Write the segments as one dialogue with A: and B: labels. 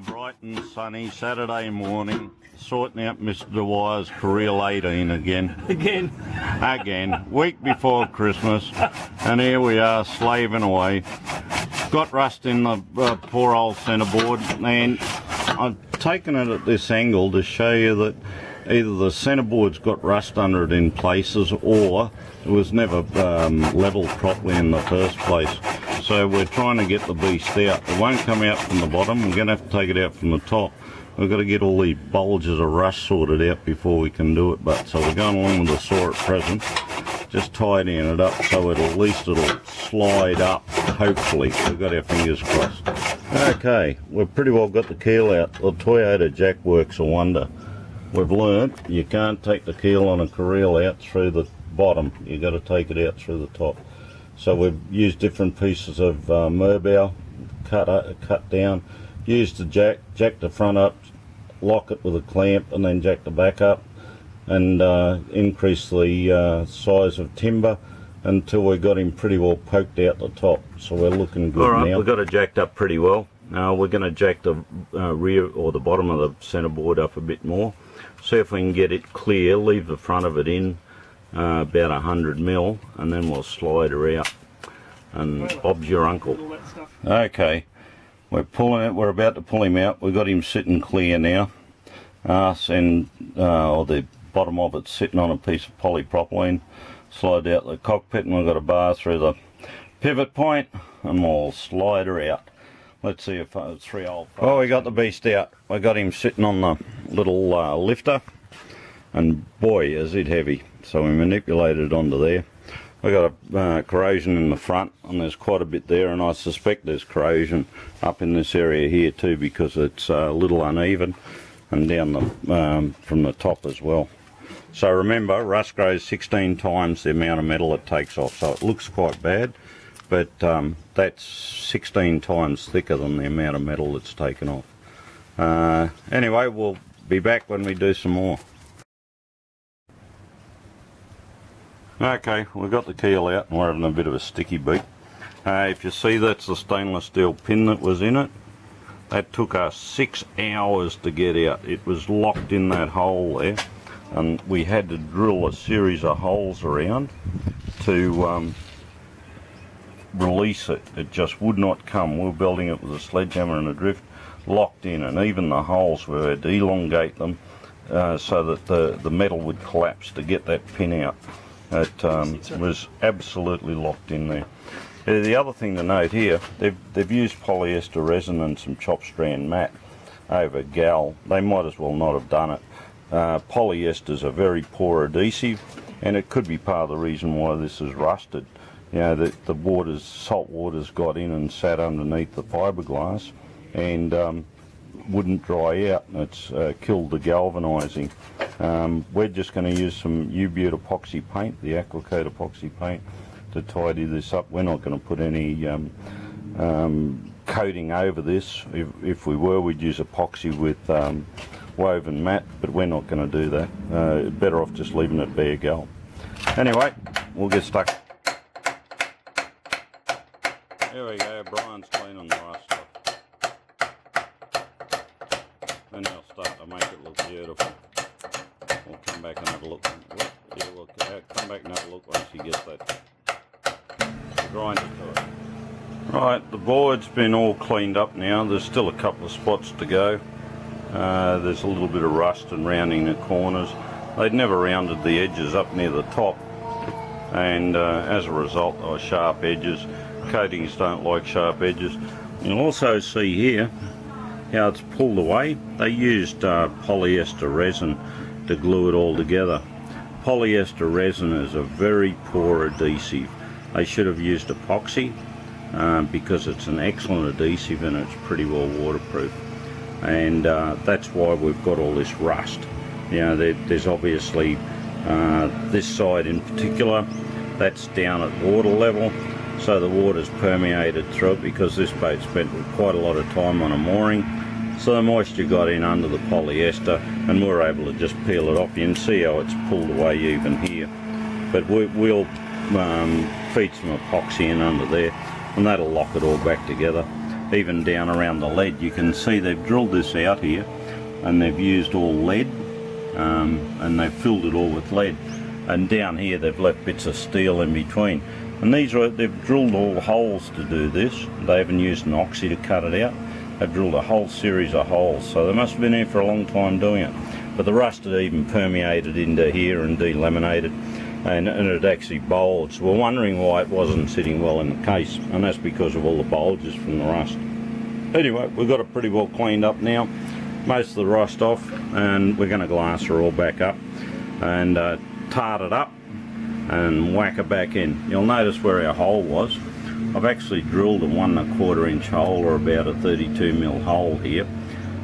A: bright and sunny Saturday morning, sorting out Mr. Dwyer's Careel 18 again.
B: Again.
A: Again. Week before Christmas, and here we are slaving away. Got rust in the uh, poor old centreboard, and I've taken it at this angle to show you that either the centreboard's got rust under it in places or it was never um, levelled properly in the first place. So we're trying to get the beast out. It won't come out from the bottom, we're going to have to take it out from the top. We've got to get all the bulges of rust sorted out before we can do it, but so we're going along with the saw at present, just tidying it up so it'll, at least it'll slide up, hopefully. We've got our fingers crossed. Okay, we've pretty well got the keel out. The Toyota jack works a wonder. We've learnt you can't take the keel on a Careel out through the bottom. You've got to take it out through the top. So we've used different pieces of uh, Merbau, cut, uh, cut down, used the jack, jack the front up, lock it with a clamp and then jack the back up and uh, increase the uh, size of timber until we got him pretty well poked out the top. So we're looking good
C: All right,
A: now.
C: we've got it jacked up pretty well. Now we're going to jack the uh, rear or the bottom of the centreboard up a bit more. See if we can get it clear, leave the front of it in uh, about 100 mil and then we'll slide her out. And Bob's your uncle.
B: All that stuff.
A: Okay, we're pulling it. We're about to pull him out. We've got him sitting clear now. Us and uh, or the bottom of it sitting on a piece of polypropylene. Slide out the cockpit, and we've got a bar through the pivot point, and we'll slide her out. Let's see if uh, three old. Oh, we got the beast out. We got him sitting on the little uh, lifter, and boy, is it heavy. So we manipulated it onto there. We got a uh, corrosion in the front, and there's quite a bit there, and I suspect there's corrosion up in this area here too because it's uh, a little uneven, and down the um, from the top as well. So remember, rust grows 16 times the amount of metal it takes off, so it looks quite bad, but um, that's 16 times thicker than the amount of metal that's taken off. Uh, anyway, we'll be back when we do some more. Okay, we've got the keel out and we're having a bit of a sticky beat. Uh, if you see that's the stainless steel pin that was in it. That took us six hours to get out. It was locked in that hole there and we had to drill a series of holes around to um, release it. It just would not come. We were building it with a sledgehammer and a drift locked in and even the holes we had to elongate them uh, so that the, the metal would collapse to get that pin out. It um, was absolutely locked in there. Uh, the other thing to note here, they've, they've used polyester resin and some chop strand mat over gal. They might as well not have done it. Uh, polyester is a very poor adhesive and it could be part of the reason why this is rusted. You know, the, the water's, salt water's got in and sat underneath the fiberglass and um, wouldn't dry out and it's uh, killed the galvanising. Um, we're just going to use some U-Butte epoxy paint, the Aquacote epoxy paint, to tidy this up. We're not going to put any um, um, coating over this. If, if we were, we'd use epoxy with um, woven mat, but we're not going to do that. Uh, better off just leaving it bare gal. Anyway, we'll get stuck. There we go, Brian's cleaning the rust off. Then he'll start to make it look beautiful. We'll come back and have a look. Yeah, uh, come back and have a look once he gets that grinder to it. Right, the board's been all cleaned up now. There's still a couple of spots to go. Uh, there's a little bit of rust and rounding the corners. They'd never rounded the edges up near the top and uh, as a result they were sharp edges. Coatings don't like sharp edges. You'll also see here how it's pulled away. They used uh, polyester resin to glue it all together. Polyester resin is a very poor adhesive. They should have used epoxy uh, because it's an excellent adhesive and it's pretty well waterproof. And uh, that's why we've got all this rust. You know, there, there's obviously uh, this side in particular, that's down at water level, so the water's permeated through it because this boat spent quite a lot of time on a mooring. So the moisture got in under the polyester and we're able to just peel it off. You can see how it's pulled away even here. But we, will um, feed some epoxy in under there and that'll lock it all back together. even down around the lead. You can see they've drilled this out here and they've used all lead um, and they've filled it all with lead. And down here they've left bits of steel in between. And these are, they've drilled all holes to do this. They haven't used an oxy to cut it out. They've drilled a whole series of holes. So they must have been here for a long time doing it. But the rust had even permeated into here and delaminated and, and it actually bulged. We're wondering why it wasn't sitting well in the case, and that's because of all the bulges from the rust. Anyway, we've got it pretty well cleaned up now. Most of the rust off, and we're going to glass her all back up and uh, tart it up and whack it back in. You'll notice where our hole was. I've actually drilled a one and a quarter inch hole or about a 32 mil hole here.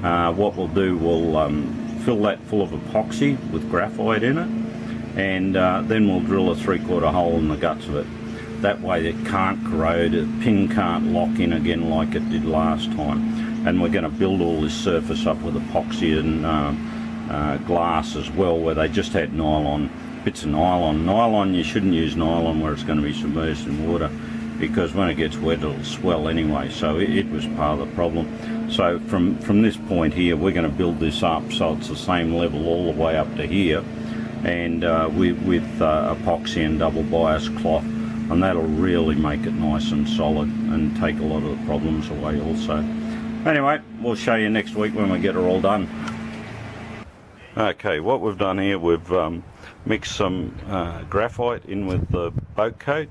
A: Uh, what we'll do, we'll um, fill that full of epoxy with graphite in it and uh, then we'll drill a three quarter hole in the guts of it. That way it can't corrode, the pin can't lock in again like it did last time. And we're going to build all this surface up with epoxy and uh, uh, glass as well where they just had nylon, bits of nylon. Nylon, you shouldn't use nylon where it's going to be submerged in water because when it gets wet it'll swell anyway so it, it, was part of the problem so from from this point here we're going to build this up so it's the same level all the way up to here and uh, with, with uh, epoxy and double bias cloth and that'll really make it nice and solid and take a lot of the problems away also. Anyway, we'll show you next week when we get her all done. Okay, what we've done here, we've um, mixed some uh, graphite in with the Bote Cote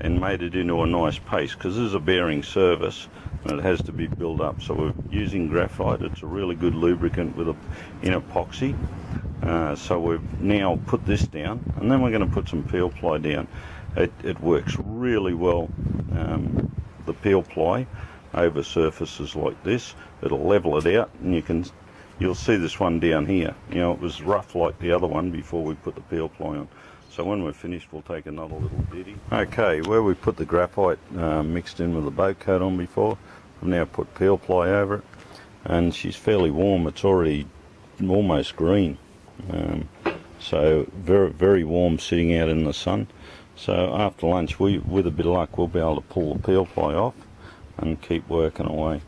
A: and made it into a nice paste because this is a bearing surface and it has to be built up. So we're using graphite, it's a really good lubricant with a, in epoxy uh, so we've now put this down and then we're going to put some peel ply down. It, it works really well, um, the peel ply over surfaces like this. It'll level it out and you can, you'll see this one down here. You know, it was rough like the other one before we put the peel ply on. So when we're finished, we'll take another little ditty. Okay, where we put the graphite uh, mixed in with the Bote Cote on before, I've now put peel ply over it. And she's fairly warm, it's already almost green. Um, so very very warm sitting out in the sun. So after lunch, we with a bit of luck, we'll be able to pull the peel ply off and keep working away.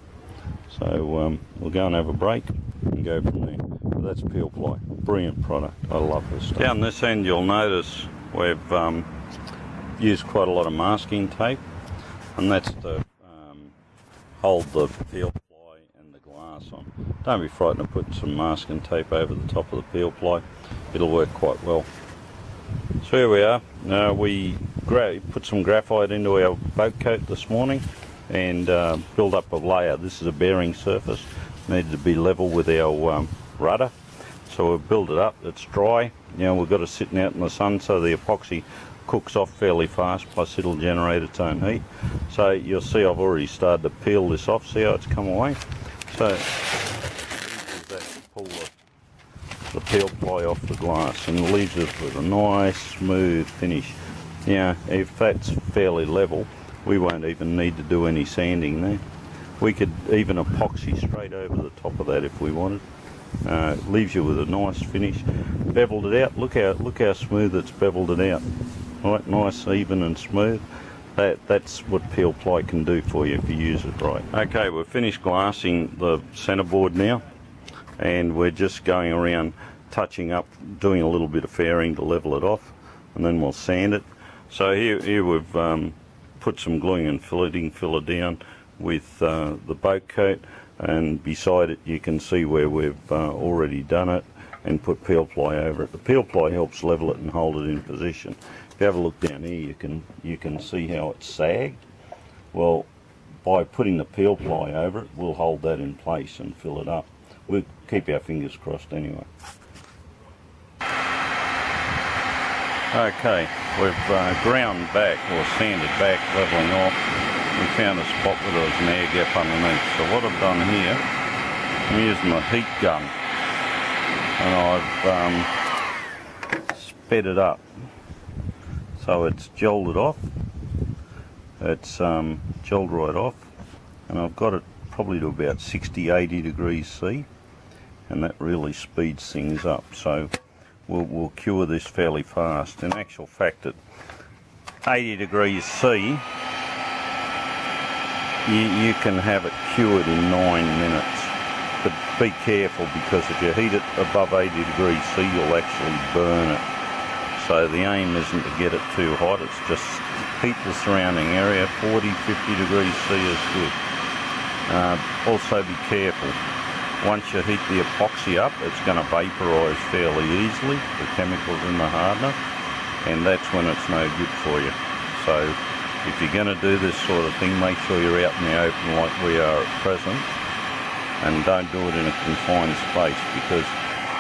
A: So um, we'll go and have a break and go from there. But that's peel ply, brilliant product. I love this stuff. Down this end, you'll notice we've um, used quite a lot of masking tape, and that's to um, hold the peel ply and the glass on. Don't be frightened of putting some masking tape over the top of the peel ply. It'll work quite well. So here we are. Uh, we put some graphite into our Bote Cote this morning and uh, build up a layer. This is a bearing surface. Needed to be level with our um, rudder. So we've built it up. It's dry. Know, we've got it sitting out in the sun so the epoxy cooks off fairly fast, plus it'll generate its own heat. So you'll see I've already started to peel this off. See how it's come away? So pull the, the peel ply off the glass and leaves us with a nice smooth finish. Now if that's fairly level we won't even need to do any sanding there. We could even epoxy straight over the top of that if we wanted. Uh, leaves you with a nice finish. Beveled it out. Look how look how smooth it's beveled it out. Right, nice, even and smooth that, that's what peel ply can do for you if you use it right. Okay, we've finished glassing the centerboard now and we're just going around touching up, doing a little bit of fairing to level it off and then we'll sand it. So here, here we've um, put some gluing and filleting filler down with uh, the Bote Cote and beside it you can see where we've uh, already done it and put peel ply over it. The peel ply helps level it and hold it in position If you have a look down here, you can you can see how it's sagged. Well, by putting the peel ply over it, we'll hold that in place and fill it up. We'll keep our fingers crossed anyway. Okay, we've uh, ground back or sanded back, levelling off. We found a spot where there was an air gap underneath. So what I've done here, I'm using my heat gun and I've um, sped it up so it's it off. It's um, gelled right off. And I've got it probably to about 60, 80 degrees C. And that really speeds things up. So we'll, we'll cure this fairly fast. In actual fact, at 80 degrees C, you, you can have it cured in nine minutes. But be careful because if you heat it above 80 degrees C, you'll actually burn it. So the aim isn't to get it too hot, it's just heat the surrounding area. 40, 50 degrees C is good. Uh, also be careful. Once you heat the epoxy up, it's going to vaporise fairly easily, the chemicals in the hardener, and that's when it's no good for you. So if you're going to do this sort of thing, make sure you're out in the open like we are at present, and don't do it in a confined space because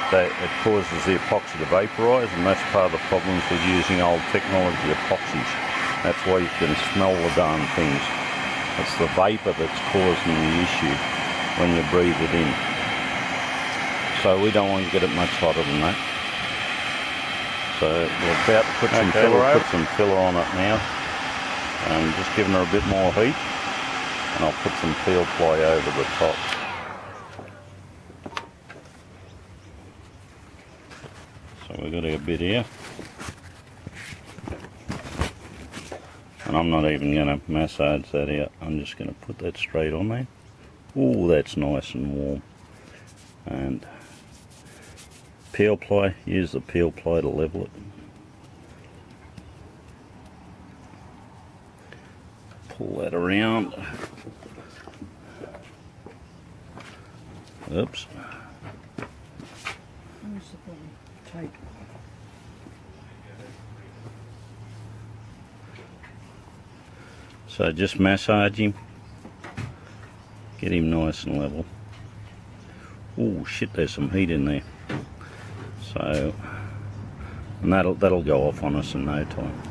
A: that, it causes the epoxy to vaporise, and that's part of the problems with using old technology epoxies. That's why you can smell the darn things. It's the vapour that's causing the issue when you breathe it in. So we don't want to get it much hotter than that. So we're about to put some filler, put some filler on it now. And just giving her a bit more heat. And I'll put some peel ply over the top. So we've got our bit here. And I'm not even going to massage that out. I'm just going to put that straight on there. Oh, that's nice and warm. And peel ply, use the peel ply to level it. Pull that around. Oops. So just massage him. Get him nice and level. Oh shit, there's some heat in there. So, and that'll that'll go off on us in no time.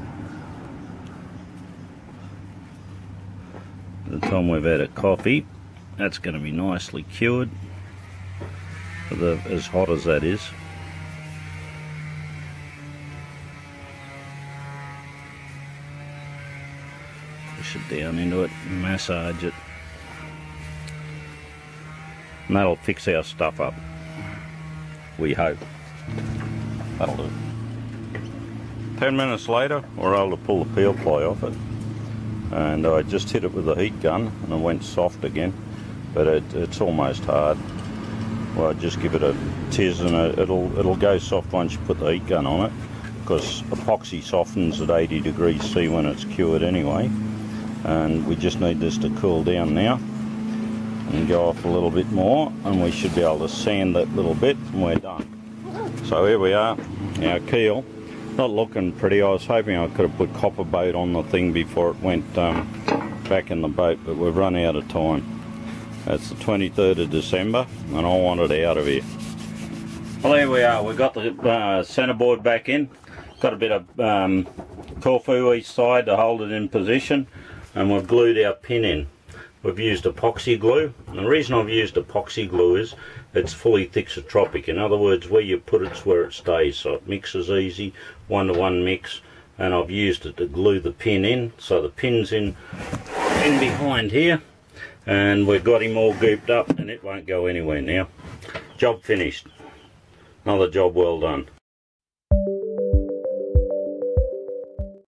A: By the time we've had a coffee, that's going to be nicely cured. The as hot as that is. Push it down into it, massage it. And that'll fix our stuff up. We hope. That'll do. Ten minutes later, we're able to pull the peel ply off it. And I just hit it with a heat gun and it went soft again. But it, it's almost hard. Well, just give it a tiz and it- it'll it'll go soft once you put the heat gun on it. Because epoxy softens at 80 degrees C when it's cured anyway. And we just need this to cool down now and go off a little bit more and we should be able to sand that little bit and we're done. So here we are, our keel. Not looking pretty. I was hoping I could have put copper bait on the thing before it went um, back in the boat, but we've run out of time. It's the 23rd of December and I want it out of here. Well, here we are. We've got the uh, centerboard back in. Got a bit of um, tofu each side to hold it in position, and we've glued our pin in. We've used epoxy glue, and the reason I've used epoxy glue is it's fully thixotropic. In other words, where you put it's where it stays, so it mixes easy, one-to-one mix. And I've used it to glue the pin in, so the pin's in, in behind here, and we've got him all gooped up, and it won't go anywhere now. Job finished. Another job well done.